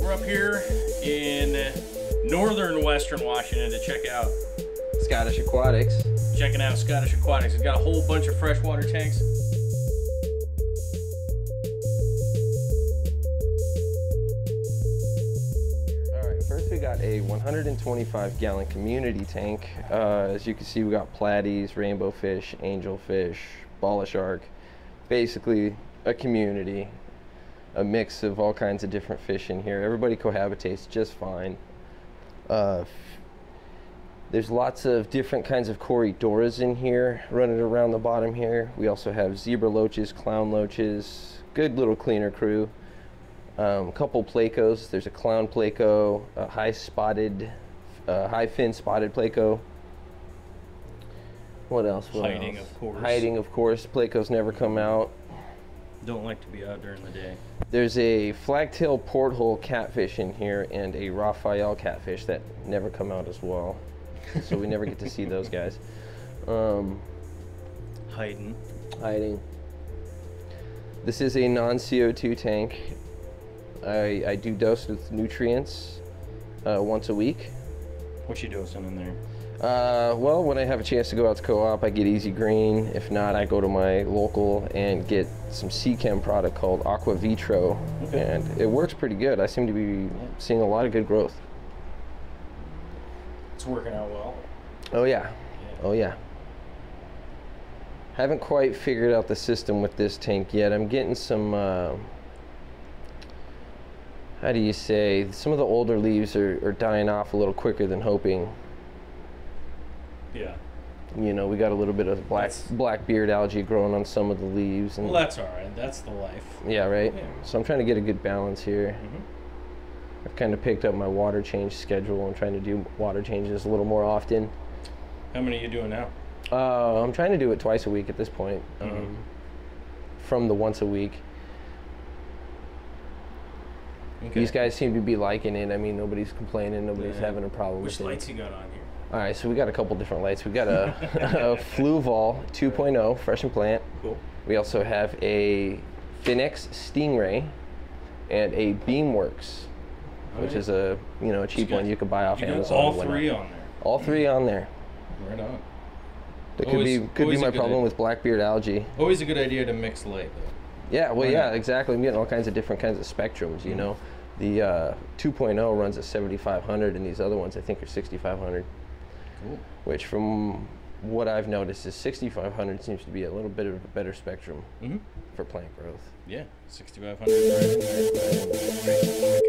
We're up here in northern western Washington to check out Scottish Aquatics. checking out Scottish Aquatics. It's got a whole bunch of freshwater tanks. All right, first we got a 125 gallon community tank. Uh, as you can see, we got platies, rainbow fish, angelfish, bala shark. Basically, a community, a mix of all kinds of different fish in here. Everybody cohabitates just fine. Uh, there's lots of different kinds of corydoras in here running around the bottom here. We also have zebra loaches, clown loaches, good little cleaner crew. Um, couple plecos. There's a clown pleco, a high spotted, uh, high fin spotted pleco. What else? What Hiding, else? of course. Hiding, of course. Plecos never come out. Don't like to be out during the day. There's a flagtail porthole catfish in here and a Raphael catfish that never come out as well. So we never get to see those guys. Um, Hiding. hiding. This is a non CO2 tank. I, I do dose with nutrients uh, once a week. What you dosing in there? Uh, well, when I have a chance to go out to co-op, I get Easy Green. If not, I go to my local and get some Chem product called Aqua Vitro, Okay. and it works pretty good. I seem to be seeing a lot of good growth. It's working out well. Oh yeah, Yeah. oh yeah. Haven't quite figured out the system with this tank yet. I'm getting some. Uh, how do you say? Some of the older leaves are, are dying off a little quicker than hoping. Yeah. You know, we got a little bit of black That's- black beard algae growing on some of the leaves, and Well, that's all right. That's the life. yeah, right. Yeah. So I'm trying to get a good balance here. Mhm. I've kind of picked up my water change schedule. I'm trying to do water changes a little more often. How many are you doing now? Uh, I'm trying to do it twice a week at this point, Mhm. um, from the once a week. Okay. These guys seem to be liking it. I mean, nobody's complaining. Nobody's Yeah. having a problem Which with lights it. you got on here? All right, so we got a couple different lights. We got a, a Fluval 2.0 fresh and plant. Cool. We also have a Finnex Stingray and a Beamworks, which is a you know a cheap one you could buy off You Amazon. all three on there. All three on there. Right on. That could Always- be could be my problem idea. with blackbeard algae. Always a good idea to mix light though. Yeah, well, Why yeah, not? exactly. I'm getting all kinds of different kinds of spectrums. You Mhm. know, the uh, 2.0 runs at 7,500, and these other ones I think are 6,500. Cool. Which, from what I've noticed, is 6,500 seems to be a little bit of a better spectrum Mm-hmm. for plant growth. Yeah. 6,500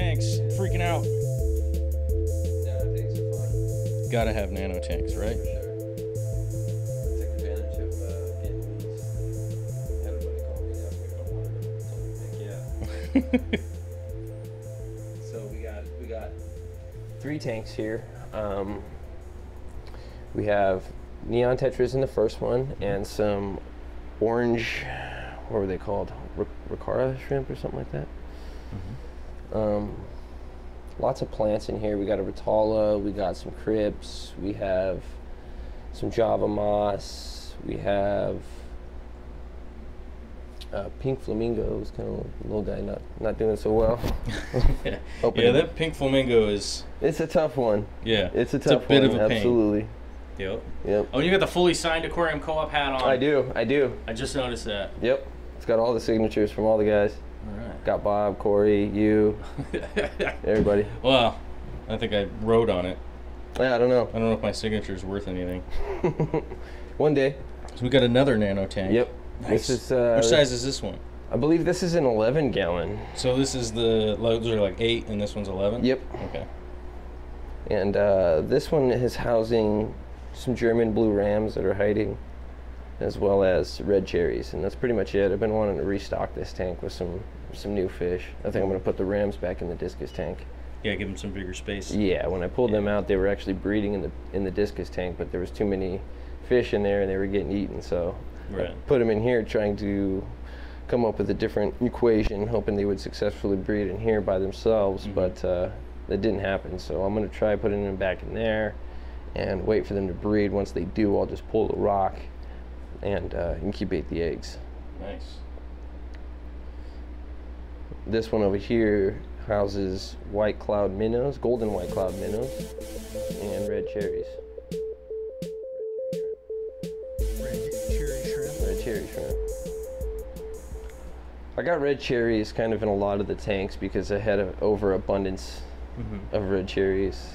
tanks. Freaking out. Think fun. Gotta have nano tanks, right? Sure. Take advantage of uh, getting these. Everybody called me down here. Don't want to yeah. So we got we got three tanks here. Um, we have neon tetras in the first one and some orange. What were they called? Ricara shrimp or something like that. Um, lots of plants in here. We got a Rotala, we got some Crypts, we have some Java Moss, we have Uh, Pink Flamingo is kind of a little guy, not not doing so well. yeah, yeah that pink flamingo is It's a tough one. yeah. It's a tough bit one. of a pain. absolutely. Yep. Yep. Oh, you got the fully signed aquarium co-op hat on. I do. I do. I just noticed that. Yep. It's got all the signatures from all the guys. All Got Bob, Corey, you, everybody. well, I think I wrote on it. Yeah, I don't know. I don't know if my signature is worth anything. one day. So we got another nano tank. Yep. Nice. This is. Uh, Which size is this one? I believe this is an 11 gallon. So this is the loads are like eight, and this one's eleven. Yep. Okay. And uh, this one is housing some German blue rams that are hiding, as well as red cherries, and that's pretty much it. I've been wanting to restock this tank with some some new fish. I think I'm gonna put the rams back in the discus tank. Yeah, give them some bigger space. Yeah, when I pulled them out, they were actually breeding in the in the discus tank, but there was too many fish in there and they were getting eaten. So I put them in here, trying to come up with a different equation, hoping they would successfully breed in here by themselves. Mhm. But uh, that didn't happen. So I'm gonna try putting them back in there and wait for them to breed. Once they do, I'll just pull the rock and uh, incubate the eggs. Nice. This one over here houses white cloud minnows, golden white cloud minnows, and red cherries. Red cherry shrimp. Red cherry shrimp. I got red cherries kind of in a lot of the tanks because I had an overabundance Mm-hmm. of red cherries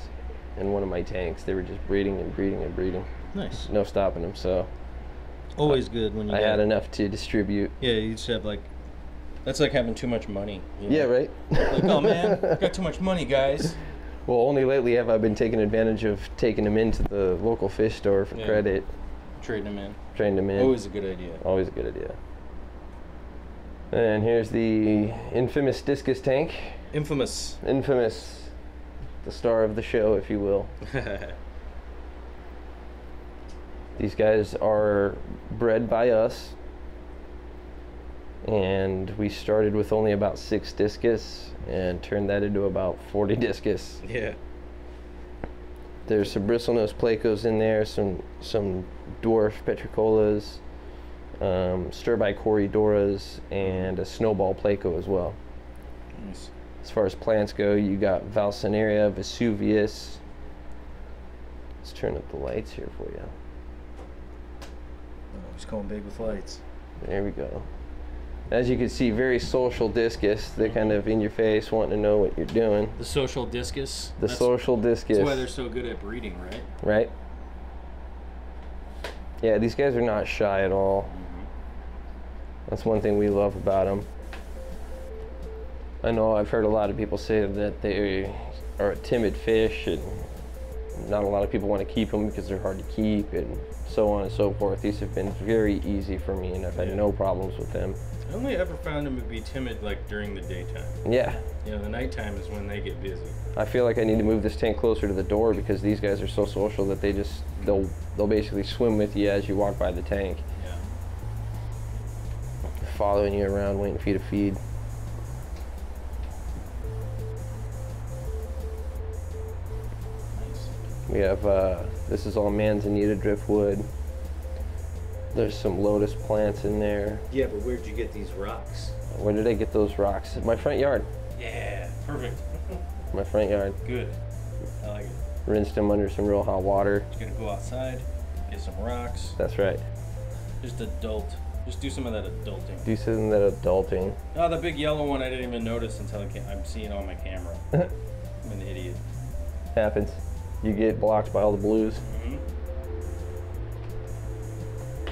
in one of my tanks. They were just breeding and breeding and breeding. Nice. No stopping them. So Always good when you. I had enough to distribute. Yeah, you just have like. That's like having too much money. you know? Yeah, right? Like, oh man, got too much money, guys. well, only lately have I been taking advantage of taking them into the local fish store for Yeah. credit, Trading them in. trading them in. Always a good idea. Always a good idea. And here's the infamous discus tank. Infamous. Infamous, the star of the show, if you will. These guys are bred by us. And we started with only about six discus and turned that into about 40 discus. yeah. There's some bristlenose plecos in there, some some dwarf petricolas, um, sterbai corydoras, and a snowball pleco as well. Nice. As far as plants go, you got Vallisneria, Vesuvius. Let's turn up the lights here for you. Oh, he's going big with lights. There we go. As you can see, very social discus. They're kind of in your face, wanting to know what you're doing. The social discus. The that's, social discus, That's why they're so good at breeding, right? right? Yeah, these guys are not shy at all. Mm-hmm. That's one thing we love about them. I know I've heard a lot of people say that they are a timid fish and not a lot of people want to keep them because they're hard to keep and so on and so forth. These have been very easy for me and I've had Yeah. no problems with them. I only ever found them to be timid like during the daytime. Yeah, You know, the nighttime is when they get busy. I feel like I need to move this tank closer to the door because these guys are so social that they just they'll they'll basically swim with you as you walk by the tank, Yeah. following you around, waiting for you to feed. We have uh, this is all manzanita driftwood. There's some lotus plants in there. Yeah, but where'd you get these rocks? Where did I get those rocks? My front yard. Yeah. Perfect. My front yard. good. I like it. Rinsed them under some real hot water. Just gonna go outside, get some rocks, That's right. just adult. Just do some of that adulting. Do some of that adulting. Oh, the big yellow one I didn't even notice until I'm seeing it on my camera. I'm an idiot. Happens. You get blocked by all the blues. hmm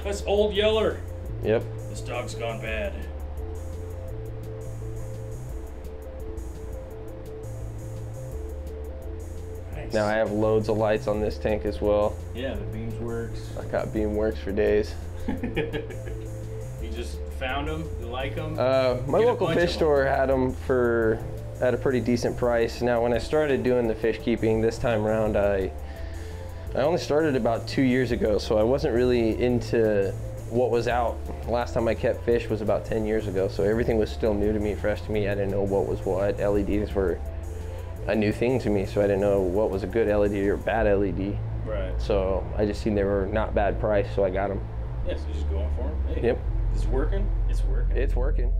That's Old Yeller. Yep. This dog's gone bad. Nice. Now I have loads of lights on this tank as well. Yeah, the beams works. I got beam works for days. you just found them. You like them? Uh, my local fish store had them for at a pretty decent price. Now, when I started doing the fish keeping this time around, I I only started about two years ago, so I wasn't really into what was out. Last time I kept fish was about 10 years ago, so everything was still new to me, fresh to me. I didn't know what was what. LEDs were a new thing to me, so I didn't know what was a good LED or bad LED. right. So I just seen they were not bad price, so I got them. Yeah, so just going for them. Hey, Yep. It's working. It's working. It's working.